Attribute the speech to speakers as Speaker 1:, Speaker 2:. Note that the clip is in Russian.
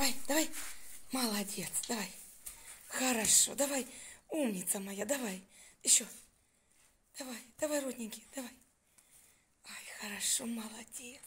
Speaker 1: Давай, давай. Молодец, давай. Хорошо, давай. Умница моя, давай. Еще. Давай, давай, родненький, давай. Ай, хорошо, молодец.